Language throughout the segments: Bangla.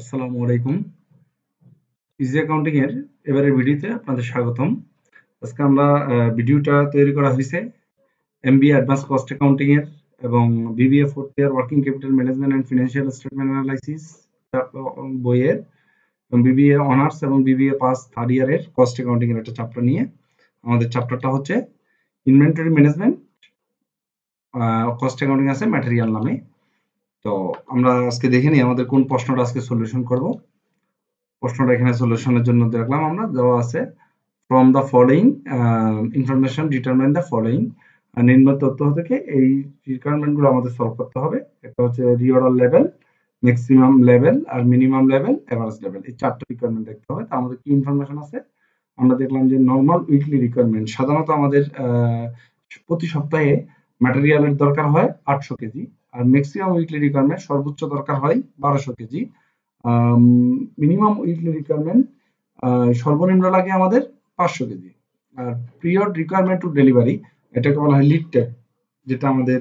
আসসালামু আলাইকুম। ইজি অ্যাকাউন্টিং এর এবারের ভিডিওতে আপনাদের স্বাগতম। আজকে আমরা ভিডিওটা তৈরি করা হয়েছে এমবিএ অ্যাডভান্স কস্ট অ্যাকাউন্টিং এর এবং BBA fourth year working capital management and financial statement analysis বইয়ের এবং বিবিএ অনার্স এবং বিবিএ পাস থার্ড ইয়ারের কস্ট অ্যাকাউন্টিং এর একটা চ্যাপ্টার নিয়ে আমাদের চ্যাপ্টারটা হচ্ছে ইনভেন্টরি ম্যানেজমেন্ট কস্ট অ্যাকাউন্টিং আছে ম্যাটেরিয়াল নামে। তো আমরা আজকে দেখে নিই আমাদের কোন প্রশ্নটা আজকে সলিউশন করব। প্রশ্নটা এখানে সলিউশনের জন্য দেখলাম আমরা, দেওয়া আছে from the following information determine the following নিম্ন তথ্য থেকে এই রিকোয়ারমেন্টগুলো আমাদের সলভ করতে হবে। একটা হচ্ছে রিঅর্ডার লেভেল ম্যাক্সিমাম লেভেল আর মিনিমাম লেভেল এভারেজ লেভেল এই চারটা রিকোয়ারমেন্ট দেখতে হবে। তা আমাদের কি ইনফরমেশন আছে? আমরা দেখলাম যে নর্মাল উইকলি রিকোয়ারমেন্ট সাধারণত আমাদের প্রতি সপ্তাহে ম্যাটেরিয়ালের দরকার হয় আটশো কেজি। আর ম্যাক্সিমাম উইকলি রিকোয়ারমেন্ট সর্বোচ্চ দরকার হয় বারোশো কেজি। মিনিমাম উইকলি রিকোয়ারমেন্ট সর্বনিম্ন লাগে আমাদের পাঁচশো KG. R period requirement to delivery এটাকে বলা হয় লিড টাইম যেটা আমাদের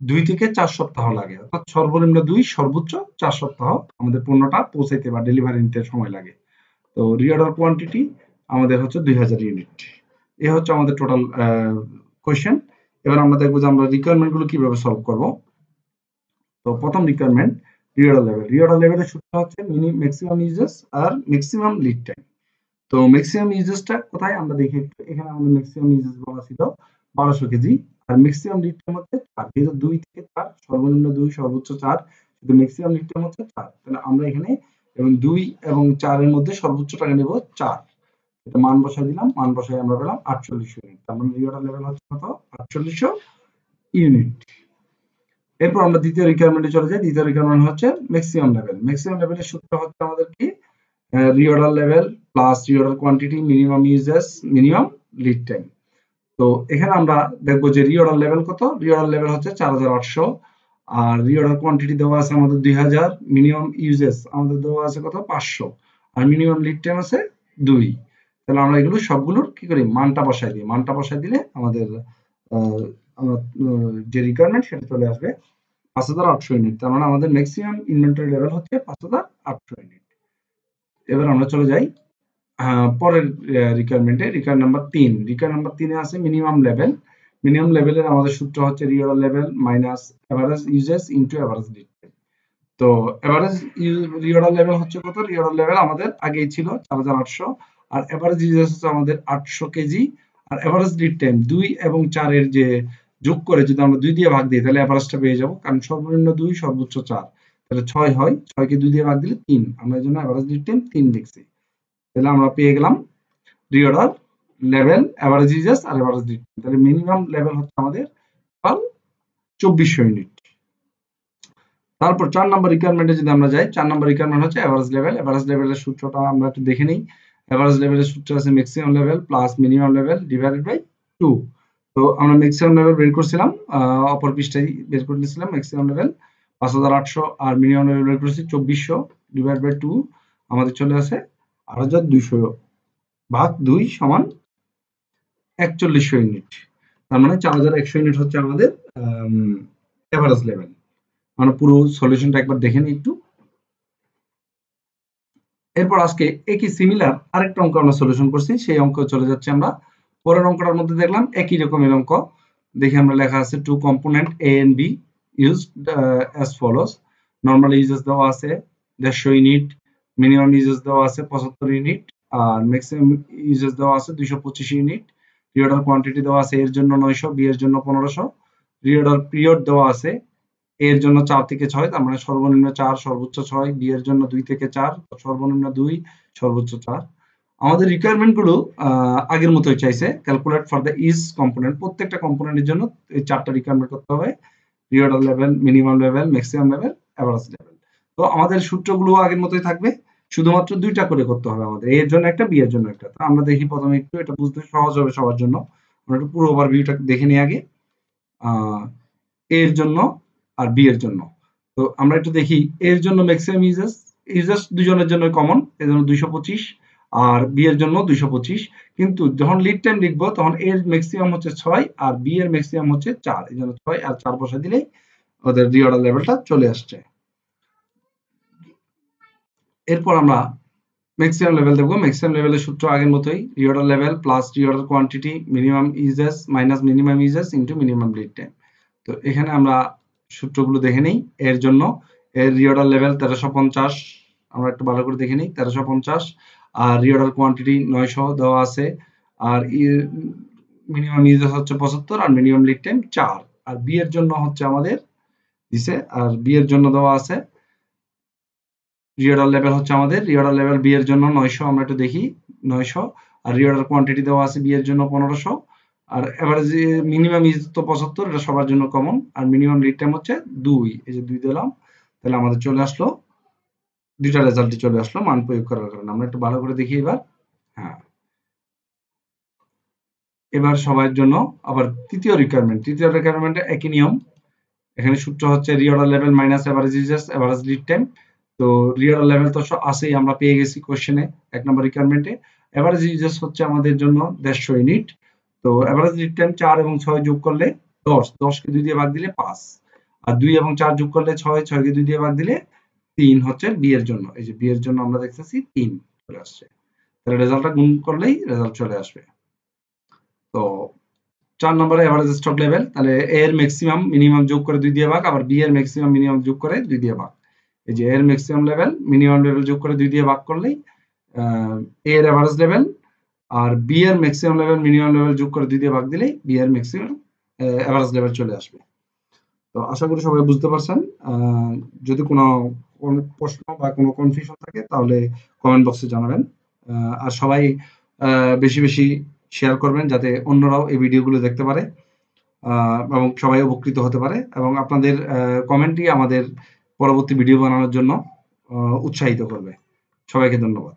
দুই থেকে চার সপ্তাহ লাগে। অর্থাৎ সর্বনিম্ন দুই, সর্বোচ্চ চার সপ্তাহ আমাদের পণ্যটা পৌঁছাইতে বা ডেলিভারি নিতে সময় লাগে। তো রিঅর্ডার কোয়ান্টিটি আমাদের হচ্ছে দুই হাজার ইউনিট এ হচ্ছে আমাদের টোটাল কোয়েশ্চেন এবার আমরা দেখব যে আমরা রিকোয়ারমেন্টগুলো কীভাবে সলভ করব। তো প্রথম রিকোয়ারমেন্ট রিঅর্ডার লেভেল রিঅর্ডার লেভেলের সূত্র হচ্ছে ম্যাক্সিমাম ইউজেস আর ম্যাক্সিমাম লিড টাইম তো ম্যাক্সিমাম ইউজেসটা কোথায়? আমরা দেখি একটু। এখানে আমাদের ম্যাক্সিমাম ইউজেস বলা ছিল বারোশো কেজি। আর ম্যাক্সিমাম লিড টাইম হচ্ছে চার। যেহেতু দুই থেকে চার, সর্বনিম্ন দুই, সর্বোচ্চ চার কিন্তু ম্যাক্সিমাম লিড টাইম হচ্ছে চার। তাহলে আমরা এখানে এবং দুই এবং চারের মধ্যে সর্বোচ্চ টাকা নেব চার। এটা মান বসাই দিলাম, মান বসাই আমরা পেলাম আটচল্লিশশো ইউনিট তার মানে রিওটার লেভেল হচ্ছে কত? আটচল্লিশশো ইউনিট এরপর আমরা দ্বিতীয় রিকোয়ারমেন্টে চলে যাই। দ্বিতীয় রিকোয়ারমেন্ট হচ্ছে ম্যাক্সিমাম লেভেল ম্যাক্সিমাম লেভেলের সূত্র হচ্ছে আমাদের কি? Reorder level plus reorder quantity minimum usages minimum lead time তো এখানে আমরা দেখব যে রিঅর্ডার লেভেল কত? রিঅর্ডার লেভেল হচ্ছে চার হাজার আটশো। আর রিঅর্ডার কোয়ান্টিটি দেওয়া আছে আমাদের দুই হাজার। মিনিমাম ইউজেস আমাদের দেওয়া আছে কত? পাঁচশো। আর মিনিমাম লিড টাইম আছে দুই। তাহলে আমরা এগুলো সবগুলোর কি করি? মানটা বসাই দিই। মানটা বসাই দিলে আমাদের যে রিকোয়ারমেন্ট সেটা চলে আসবে পাঁচ হাজার আটশো ইউনিট তার মানে আমাদের ম্যাক্সিমাম ইনভেন্টরি লেভেল হচ্ছে পাঁচ হাজার আটশো ইউনিট এবার আমরা চলে যাই পরের রিকোয়ারমেন্টে রিকোয়ার নাম্বার তিন। রিকোয়ার নাম্বার তিনে আছে মিনিমাম লেভেল মিনিমাম লেভেলের আমাদের সূত্র হচ্ছে রিওর level minus average usages into average lead তো এভারেজ রিওর লেভেল হচ্ছে কত? রিওর লেভেল আমাদের আগেই ছিল চার হাজার আটশো। আর এভারেজ ইউজেস হচ্ছে আমাদের আটশো কেজি। আর এভারেজ লিড টাইম দুই এবং চারের যে যোগ করে যদি আমরা দুই দিয়ে ভাগ দিই, তাহলে এভারেজটা পেয়ে যাব। কারণ সর্বনিম্ন দুই, সর্বোচ্চ চার। তাহলে ছয় হয়। ছয়কে দুই দিয়ে ভাগ দিলে তিন। আমরা এই জন্য এভারেজ লিড টাইম তিন লিখছি। তাহলে আমরা পেয়ে গেলাম রিঅর্ডার লেভেল এভারেজ ইউজেস আর এভারেজ লিড টাইম তাহলে মিনিমাম লেভেল হচ্ছে আমাদের চব্বিশশো ইউনিট তারপর চার নম্বর রিকোয়ারমেন্টে যদি আমরা যাই, চার নম্বর রিকোয়ারমেন্ট হচ্ছে অ্যাভারেজ লেভেল এভারেজ লেভেলের সূত্রটা আমরা একটু দেখে নিই। এভারেজ লেভেলের সূত্র আছে maximum level plus minimum level divided by two তো আমরা ম্যাক্সিমাম লেভেল বের করছিলাম অপর পৃষ্ঠায় বের করে নিয়েছিলাম ম্যাক্সিমাম লেভেল পাঁচ হাজার আটশো আর মিনিমাম লেভেল বের করেছি চব্বিশশো ডিভাইড বাই টু আমাদের চলে আসে আট হাজার দুইশো ভাগ দুই সমান একচল্লিশশো ইউনিট তার মানে চার হাজার একশো ইউনিট হচ্ছে আমাদের এভারেজ লেভেল আমরা পুরো সলিউশনটা একবার দেখে নিই একটু। এরপর আজকে একই সিমিলার আরেকটা অঙ্ক আমরা সলিউশন করছি, সেই অঙ্ক চলে যাচ্ছে আমরা। পরের অঙ্কটার মধ্যে দেখলাম একই রকমের অঙ্ক। দেখে আমরা লেখা আছে two component A and B use as follows normal usages দেওয়া আছে দেড়শো ইউনিট মিনিমাম ইউজেস দেওয়া আছে পঁচাত্তর ইউনিট আর ম্যাক্সিমাম ইউজেস দেওয়া আছে দুইশো পঁচিশ ইউনিট রিঅর্ডার কোয়ান্টিটি দেওয়া আছে এর জন্য নয়শো বি এর জন্য পনেরোশো। রিঅর্ডার পিরিয়ড দেওয়া আছে এর জন্য চার থেকে ছয়, তার মানে সর্বনিম্ন চার, সর্বোচ্চ ছয়, বি এর জন্য দুই থেকে চার, সর্বনিম্ন দুই, সর্বোচ্চ চার। আমাদের রিকোয়ারমেন্টগুলো আগের মতোই চাইছে। Calculate for the each component প্রত্যেকটা কম্পোনেন্টের জন্য এই চারটা রিকোয়ারমেন্ট করতে হবে। Reorder level minimum level maximum level average level তো আমাদের সূত্রগুলো আগের মতোই থাকবে। শুধুমাত্র দুইটা করে করতে হবে আমাদের। এর জন্য একটা, বি এর জন্য একটা। তো আমরা দেখি প্রথমে একটু, এটা বুঝতে সহজ হবে সবার জন্য। আমরা একটু পুরো ওভারভিউটা দেখে নিই আগে। এর জন্য আর বি এর জন্য। তো আমরা একটু দেখি এর জন্য ম্যাক্সিমাম ইউজেস ইউজেস দুজনের জন্য কমন এর জন্য দুইশো পঁচিশ, আর বি এর জন্য দুইশো পঁচিশ। কিন্তু যখন লিড টাইম লিখব, তখন এর ম্যাক্সিমাম হচ্ছে ছয়, আর বি এর ম্যাক্সিমাম হচ্ছে চার। এই জন্য ছয় আর চার বসা দিলেই ওদের রিঅর্ডার লেভেলটা চলে আসছে। এরপর আমরা ম্যাক্সিমাম লেভেল দেখব। ম্যাক্সিমাম লেভেলের সূত্র আগের মতোই reorder level plus reorder quantity minimum usages minus minimum usages into minimum lead time তো এখানে আমরা সূত্রগুলো দেখে নিই। এর জন্য এর রিওডাল লেভেল তেরোশো পঞ্চাশ, আমরা একটু ভালো করে দেখে নিই, তেরোশো পঞ্চাশ। আর রিঅর্ডার কোয়ান্টিটি নয়শো দেওয়া আছে। আর মিনিমাম ইউজেস হচ্ছে পঁচাত্তর আর মিনিমাম লিড টাইম চার। আর বি এর জন্য হচ্ছে আমাদের দিছে, আর বি এর জন্য দেওয়া আছে। রিওডাল লেভেল হচ্ছে আমাদের রিঅর্ডার লেভেল বি এর জন্য নয়শো, আমরা একটু দেখি, নয়শো। আর রিঅর্ডার কোয়ান্টিটি দেওয়া আছে বি এর জন্য পনেরোশো। আর এভারেজ মিনিমাম ইজ তো পঁচাত্তর, এটা সবার জন্য কমন আর মিনিমাম লিড টাইম হচ্ছে দুই। এই যে দুই দিলাম, তাহলে আমাদের চলে আসলো। দুইটা রেজাল্টই চলে আসলো, মান প্রয়োগ করার কারণে। আমরা একটু ভালো করে দেখি এবার। হ্যাঁ। এবার সবার জন্য আবার তৃতীয় রিকোয়ারমেন্ট তৃতীয় রিকোয়ারমেন্টে একই নিয়ম। এখানে সূত্র হচ্ছে reorder level minus average users average lead time তো রিঅর্ডার লেভেল তো আসেই আমরা পেয়ে গেছি কোশ্চেনে এক নম্বর রিকোয়ারমেন্টে এভারেজ ইউজার্স হচ্ছে আমাদের জন্য দেড়শো ইউনিট তো এভারেজ লিড টাইম চার এবং ছয় যোগ করলে দশ, দশকে দুই দিয়ে ভাগ দিলে পাঁচ। আর দুই এবং চার যোগ করলে ছয়, ছয়কে দুই দিয়ে ভাগ দিলে তিন হচ্ছে বি এর জন্য। এই যে বি এর জন্য আমরা দেখতেছি তিন চলে আসছে। তাহলে রেজাল্টটা গুণ করলেই রেজাল্ট চলে আসবে। তো চার নম্বরে এভারেজ স্টক লেভেল তাহলে এ এর ম্যাক্সিমাম মিনিমাম যোগ করে দুই দিয়ে ভাগ, আবার বি এর ম্যাক্সিমাম মিনিমাম যোগ করে দুই দিয়ে ভাগ। এই যে এর ম্যাক্সিমাম লেভেল মিনিমাম লেভেল যোগ করে দুই দিয়ে ভাগ করলেই এর এভারেজ লেভেল আর বি এর ম্যাক্সিমাম লেভেল মিনিমাম লেভেল যোগ করে দুই দিয়ে ভাগ দিলেই বি এর ম্যাক্সিমাম এভারেজ লেভেল চলে আসবে। তো আশা করি সবাই বুঝতে পারছেন। যদি কোনো প্রশ্ন বা কোনো কনফিউশন থাকে, তাহলে কমেন্ট বক্সে জানাবেন। আর সবাই বেশি বেশি শেয়ার করবেন যাতে অন্যরাও এই ভিডিওগুলো দেখতে পারে এবং সবাই উপকৃত হতে পারে এবং আপনাদের কমেন্টই আমাদের পরবর্তী ভিডিও বানানোর জন্য উৎসাহিত করবে। সবাইকে ধন্যবাদ।